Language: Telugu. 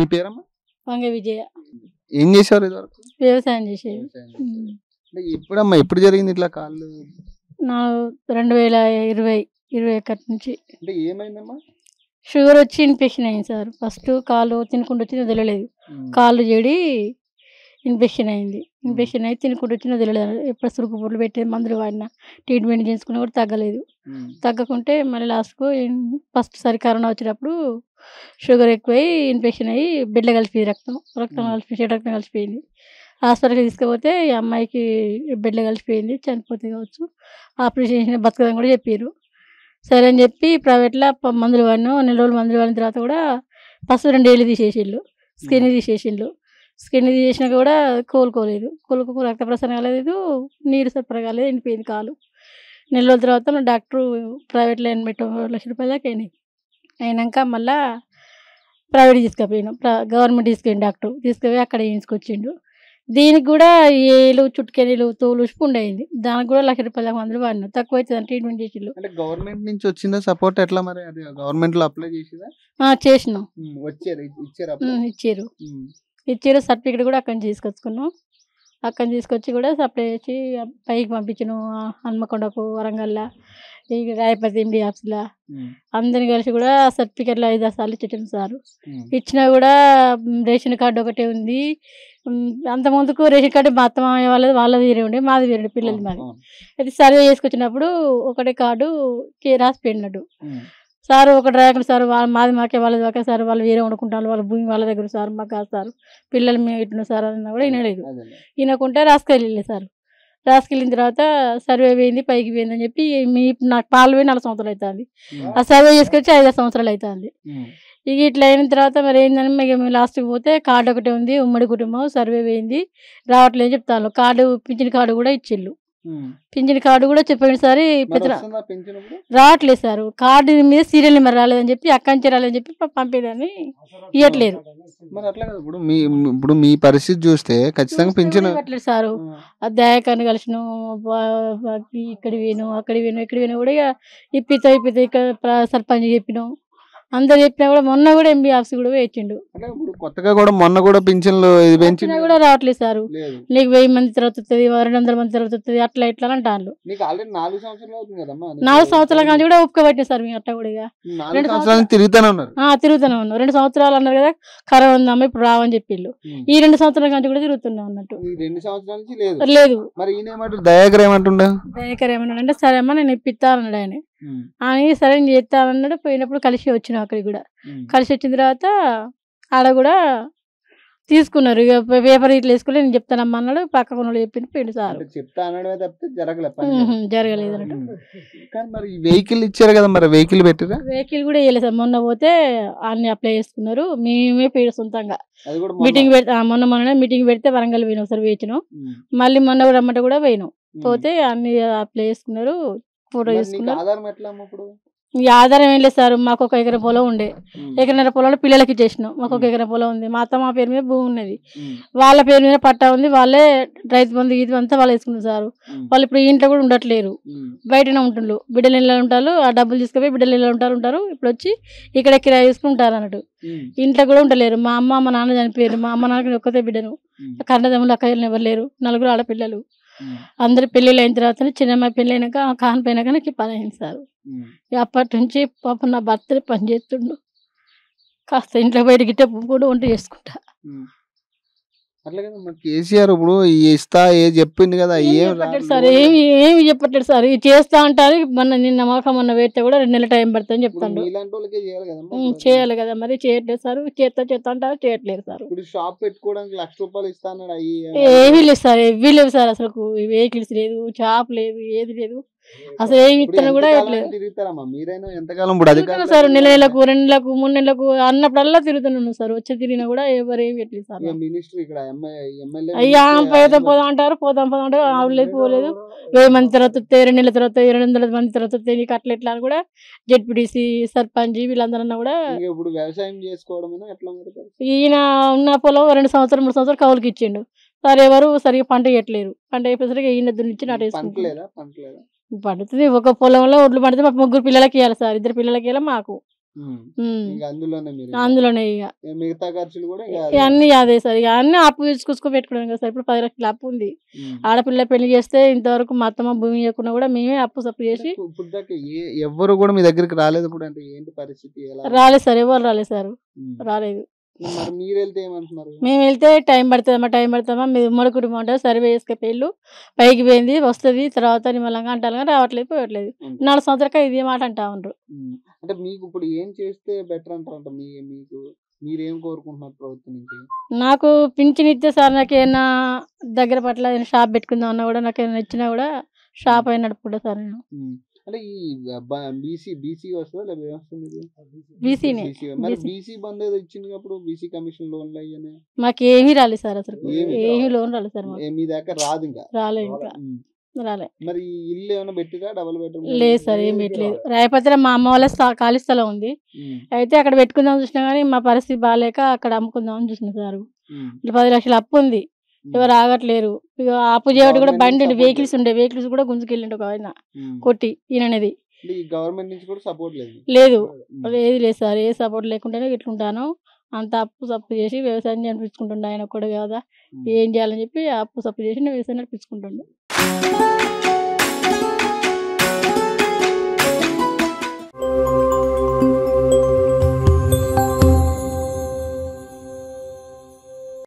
మీ పేరమ్మా? వంగ విజయ. ఏం చేశారు ఇదివరకు? వ్యవసాయం చేసేది. అంటే ఎప్పుడమ్మా ఎప్పుడు జరిగింది ఇట్లా కాళ్ళు? నా రెండు వేల ఇరవై ఇరవై ఒకటి నుంచి. అంటే ఏమైందమ్మా? షుగర్ వచ్చి ఇన్ఫెక్షన్ అయింది సార్. ఫస్ట్ కాలు తినకుండా వచ్చి వదలలేదు కాళ్ళు చెడి ఇన్ఫెక్షన్ అయింది. ఇన్ఫెక్షన్ అయి తినకుండా వచ్చి వదలలేదు ఎప్పుడు సురుకు పుట్లు పెట్టే మందులు వాడినా. ట్రీట్మెంట్ చేసుకున్నా కూడా తగ్గలేదు. తగ్గకుంటే మళ్ళీ లాస్ట్కు ఫస్ట్ సారి కరోనా వచ్చినప్పుడు షుగర్ ఎక్కువై ఇన్ఫెక్షన్ అయ్యి బిడ్డ కలిసిపోయింది రక్తం. రక్తం చెడు రక్తం కలిసిపోయింది. హాస్పిటల్కి తీసుకుపోతే ఈ అమ్మాయికి బిడ్డ కలిసిపోయింది చనిపోతే కావచ్చు. ఆపరేషన్ చేసిన బతకదని కూడా చెప్పారు సరే అని చెప్పి ప్రైవేట్లో మందులు వాడినాం. నెల రోజులు మందులు వాడిన తర్వాత కూడా ఫస్ట్ రెండు ఏళ్ళు తీసేసిండు స్కిన్ తీసేసిండు స్కిన్ తీసేసినాక కూడా కోలుకోలేదు. కోలుకో రక్త ప్రసరణ కాలేదు నీరు సరఫరా కాలేదు ఎండిపోయింది కాలు. నెల రోజుల తర్వాత నా డాక్టర్ ప్రైవేట్లో ఎనభై లక్ష రూపాయల దాకా అయినాయి. అయినాక మళ్ళా ప్రైవేట్ తీసుకుపోయినాం. ప్ర- గవర్నమెంట్ తీసుకెళ్ళి డాక్టర్. తీసుకుపోయి అక్కడ వేయించుకొచ్చిండు దీనికి కూడా ఏలు చుట్టుకెళ్ళి తోలు అయింది. దానికి కూడా లక్ష రూపాయల మందులు వాడినాం. తక్కువ అవుతుంది ట్రీట్మెంట్ చేసిండు. అంటే గవర్నమెంట్ నుంచి వచ్చిందా సపోర్ట్ ఎట్లా మరి? అది గవర్నమెంట్లో అప్లై చేసిందా? చేసినాం. వచ్చారు ఇచ్చారు ఇచ్చారు సర్టిఫికేట్ కూడా అక్కడి నుంచి తీసుకొచ్చుకున్నాం. అక్కడి తీసుకొచ్చి కూడా సప్లై చేసి పైకి పంపించను. హన్మకొండకు వరంగల్లా ఈ రాయపతి ఎండి ఆఫీస్లో అందరిని కలిసి కూడా సర్టిఫికెట్లు ఐదు సార్లు ఇచ్చేటాం సారు. ఇచ్చినా కూడా రేషన్ కార్డు ఒకటే ఉంది. అంత ముందుకు రేషన్ కార్డు మా అత్త మామయ్య వాళ్ళది వాళ్ళది వేరే ఉండే మాది వేరే ఉండే పిల్లలది మాది. అయితే సర్వే చేసుకొచ్చినప్పుడు ఒకటే కార్డు కే రాసి పెట్టినట్టు సార్ ఒకటి రాయకండి సార్ వాళ్ళ మాది మాకే వాళ్ళది మాకే సార్ వాళ్ళు వేరే వండుకుంటారు వాళ్ళ భూమి వాళ్ళ దగ్గర సార్ మాకు కాదు సార్. పిల్లలు మేము ఇట్టిన సార్ అన్నా కూడా వినలేదు వినకుంటే రాసుకెళ్ళి సార్. రాసుకెళ్ళిన తర్వాత సర్వే పోయింది పైకి పోయింది అని చెప్పి మీ నాకు పాలు పోయి నాలుగు సంవత్సరాలు అవుతుంది ఆ సర్వే చేసుకొచ్చి ఐదు సంవత్సరాలు అవుతుంది ఇక ఇట్లా అయిన తర్వాత మరి ఏందని మేము లాస్ట్కి పోతే కార్డు ఒకటే ఉంది ఉమ్మడి కుటుంబం సర్వే పోయింది. రావట్లేదు చెప్తాను కార్డు పింఛన్ కార్డు కూడా ఇచ్చిళ్ళు. పింఛన్ కార్డు కూడా చెప్పినసారి పెద్ద రావట్లేదు సార్. కార్డు మీద సీరియల్ నెంబర్ రాలేదని చెప్పి అక్కడి నుంచి రాలేదని చెప్పి పంపేదాన్ని ఇవ్వట్లేదు మరి అట్లా కాదు. ఇప్పుడు మీ ఇప్పుడు మీ పరిస్థితి చూస్తే ఖచ్చితంగా పింఛన్ ఇవ్వట్లేదు సారు. ఆ. దయాకర్ని కలిసిన. ఇక్కడ విను అక్కడ విను ఇక్కడ విను కూడా ఇక ఇప్పితో ఇప్పితో ఇక్కడ ప్ర- సర్పంచ్ చెప్పినాం. అందరు చెప్పినా కూడా మొన్న కూడా ఎంబీ ఆఫీస్ కూడా ఇప్పుడు కొత్తగా కూడా మొన్న కూడా పింఛన్లు ఇది పెంచి వచ్చినా కూడా రావట్లేదు సారు. లేదు. నీకు వెయ్యి మంది తర్వాత వస్తుంది రెండు వందల మంది తర్వాత వస్తుంది అట్లా ఇట్లా అని అంటాను నీకు ఆల్రెడీ నాలుగు సంవత్సరాలు అవుతుంది కదమ్మా నీకు నాలుగు సంవత్సరాల కానీ కూడా ఒప్పుకోబట్టిన సార్ మీ అట్లా కూడా ఇక. నాలుగు రెండు సంవత్సరాల తిరుగుతూనే ఉన్నారు. ఆ, తిరుగుతూనే ఉన్నాం. రెండు సంవత్సరాలు అన్నారు కదా కరోనా ఉందమ్మా ఇప్పుడు రావని చెప్పిళ్ళు. ఈ రెండు సంవత్సరాల నుంచి కూడా తిరుగుతున్నాం అన్నట్టు ఈ రెండు సంవత్సరాల నుంచి లేదు. లేదు. మరి ఈయన ఏమంటారు దయాకర్ ఏమంటుండ? దయాకర్ ఏమన్నాడు అంటే సరే అమ్మా నేను ఇప్పిస్తానన్నాడు ఆయన. అని సరే నేను చేస్తానన్నాడు పోయినప్పుడు కలిసి వచ్చినాం అక్కడికి కూడా. కలిసి వచ్చిన తర్వాత ఆడ కూడా తీసుకున్నారు. ఇక పేపర్ ఇట్లా వేసుకుని నేను చెప్తానమ్మా అన్నాడు. వాళ్ళు చెప్పింది పోయింది సార్. చెప్తా అనడమే తప్పితే జరగలేదు. కానీ మరి ఈ వెహికల్ ఇచ్చారు కదా మరి వెహికల్ పెట్టిరా? వెహికల్ కూడా వేయలేదు సార్. మొన్న పోతే అన్ని అప్లై చేసుకున్నారు. మేమే పేరు సొంతంగా. మీటింగ్ పెడితే మొన్న మొన్న మీటింగ్ పెడితే వరంగల్ పోయినాం ఒకసారి వేయించినాం మళ్ళీ మొన్న కూడా రమ్మంటే కూడా పోయినాం. పోతే అన్ని అప్లై చేసుకున్నారు ఫోటో తీసుకున్నారు. ఈ ఆధారం ఏం లేదు సార్ మాకు ఒక ఎకరం పొలం ఉండే. ఎకరన్నర పొలంలో పిల్లలకి ఇచ్చేసినాం. మాకు ఒక ఎకరం పొలం ఉంది. మా అత్త మా పేరు మీద భూమి ఉన్నది. వాళ్ళ పేరు మీద పట్టా ఉంది. వాళ్ళే రైతు బంధు ఇది అంతా వాళ్ళు వేసుకున్నారు సార్. వాళ్ళు ఇప్పుడు ఈ ఇంట్లో కూడా ఉండట్లేరు. బయటనే ఉంటుండ్రు బిడ్డలు ఇళ్ళలో ఉంటారు. ఆ డబ్బులు తీసుకుపోయి బిడ్డలు ఇళ్ళలో ఉంటారు ఉంటారు. ఇప్పుడు వచ్చి ఇక్కడ కిరాయి తీసుకుని ఉంటారు అన్నట్టు ఇంట్లో కూడా ఉండలేరు. మా అమ్మ మా నాన్న చనిపోయారు. మా అమ్మ నాన్నకి ఒక్కతే బిడ్డను. కన్నదమ్ములు అక్క ఎవరు లేరు. నలుగురు ఆడపిల్లలు. అందరి పెళ్ళిళ్ళు అయిన తర్వాత చిన్నమ్మాయి పెళ్ళి అయినాక ఆ కాన్ పోయినాక నాకు పని అయింది సార్ అప్పటి నుంచి పాప నా భర్త పని చేస్తుండు కాస్త ఇంట్లో బయట గిట్ట కూడా వంట చేసుకుంటా. అట్లా కదా మరి? కేసీఆర్ ఇప్పుడు ఇస్తా ఏ చెప్పింది కదా ఏం చెప్పట్లేదు సార్ ఏమి ఏమి చెప్పట్లేదు సార్. ఇది చేస్తా అంటారు మొన్న నిన్న మాక మొన్న వేస్తే కూడా రెండు నెలల టైం పడుతుందని ఇలాంటి వాళ్ళకే చేయాలి కదా మరి? చేయట్లేదు సార్. చేస్తా చేస్తా అంటారు చేయట్లేదు సార్. ఇప్పుడు షాప్ పెట్టుకోవడానికి లక్ష రూపాయలు ఇస్తా అన్నాడు అయ్యి ఏమీ లేదు సార్ ఏవి లేవు సార్ అసలు వెహికల్స్ లేదు షాప్ లేదు ఏది లేదు. అసలు ఇప్పుడు ఇస్తాను కూడా మీరైనా ఎంతకాలం ఇప్పుడు సార్ నెలకు రెండు నెలలకు మూడు నెలలకు అన్నప్పుడల్లా తిరుగుతున్నాను సార్. వచ్చి తిరిగినా కూడా ఎవరు ఏమి పెట్టలేదు సార్. మినిస్టర్ ఇక్కడ అయ్యా పోదాం పోదాం అంటారు పోదాం పోదాం అంటారు. ఆవలేదు పోలేదు. వెయ్యి మంది తర్వాత రెండు నెలల తర్వాత రెండు వందల మంది తర్వాత నీకు అట్లా ఎట్లా అని కూడా జెడ్పీటీసీ సర్పంచ్ వీళ్ళందరన్నా కూడా ఇప్పుడు వ్యవసాయం పరిస్థితి? ఈయన ఉన్న పొలం రెండు సంవత్సరాలు మూడు సంవత్సరాలు కౌలుకి ఇచ్చిండు. సార్ ఎవరు సరిగా పంట ఇవ్వట్లేరు పంట అయిపోయేసరికి ఈయన దున్నిచ్చి నాటేసుకుంటారు పండుతుంది. ఒక పొలంలో ఒడ్లు పండితే మా ముగ్గురు పిల్లలకి ఇవ్వాలి సార్. ఇద్దరు పిల్లలకి ఇవ్వాలి మాకు. అందులోనే ఇక మిగతా ఖర్చులు కూడా అన్ని అదే. సార్. ఇక అన్ని అప్పు తీసుకొచ్చుకో పెట్టుకున్నాం కదా సార్. ఇప్పుడు పది లక్షల అప్పు ఉంది. ఆడపిల్ల పెళ్ళి చేస్తే ఇంతవరకు మా అత్తమ్మ భూమి ఇవ్వకుండా కూడా మేమే అప్పు సప్పు చేసి ఎవ్వరు కూడా మీ దగ్గరికి రాలేదు ఇప్పుడు అంటే ఏంటి పరిస్థితి? ఎలా? రాలేదు సార్. ఎవరు రాలేదు సార్. రాలేదు. మరి మీరు వెళ్తే ఏమంటున్నారు? మేము వెళ్తే టైం పడుతుందమ్మా టైం పడుతుందమ్మా. మీరు ఉమ్మడి కుటుంబం అంటే సర్వే చేసుకపోయిళ్ళు పైకి పోయింది వస్తుంది తర్వాత నిమ్మలంగా అంటారు కానీ రావట్లేదు పోవట్లేదు. ఉమ్. నాలుగు సంవత్సరాలు ఇది మాట అంటా ఉండరు. అంటే మీకు ఇప్పుడు ఏం చేస్తే బెటర్ అంటారంట? మీ మీకు మీరేం కోరుకుంటున్నారు ప్రభుత్వం నుంచి? నాకు పింఛన్ ఇస్తే సార్ నాకు ఏమైనా దగ్గర పట్ల ఏదైనా షాప్ పెట్టుకుందాం అన్నా కూడా నాకు ఏమైనా ఇచ్చినా కూడా షాప్ అయినా నడుపుకుంటా సార్ నేను. అంటే ఈ బీసీ బీసీ వస్తుందా లేదా వస్తుంది. మరి. బీసీ. బంద్ ఏదో ఇచ్చింది అప్పుడు బీసీ కమిషన్ లోన్లు అయ్యానే? మాకు ఏమీ రాలేదు సార్ అసలు. ఏమీ లోన్ రాలేదు సార్ మీ దగ్గర రాదు ఇంకా? రాలేదు ఇంకా. రాలే. మరి ఇల్లు ఏమైనా పెట్టిరా? డబుల్ బెడ్రూమ్ లేదు సార్ ఏం పెట్టలేదు. రాయపత్రి మా అమ్మ వాళ్ళ ఖాళీ స్థలం ఉంది. అయితే అక్కడ పెట్టుకుందాం చూసినా కానీ మా పరిస్థితి బాగాలేక అక్కడ అమ్ముకుందాం అని చూసిన సార్. పది లక్షల అప్పు ఉంది. ఎవరు ఆగట్లేరు ఇక అప్పు చేయడం కూడా బండి వెహికల్స్ ఉండే వెహికల్స్ కూడా గుంజుకెళ్ళిండు ఒక ఆయన. కొట్టి ఈయననేది. గవర్నమెంట్ నుంచి కూడా సపోర్ట్ లేదు. లేదు. ఏది లేదు సార్. ఏ సపోర్ట్ లేకుండానే ఇట్లుంటాను. అంత అప్పు సప్పు చేసి వ్యవసాయం నడిపించుకుంటుండే ఆయన కూడా కదా. ఏం చేయాలని చెప్పి అప్పు సప్పు చేసి వ్యవసాయం నడిపించుకుంటుండే.